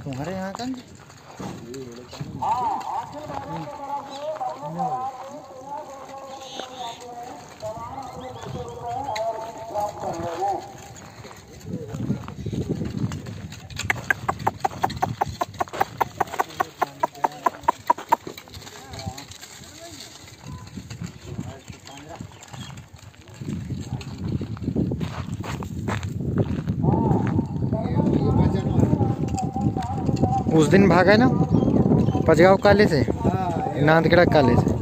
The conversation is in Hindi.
तुम्हारे यहाँ का उस दिन भागा है ना? पचगाव काले से? हाँ नांदगढ़ काले से?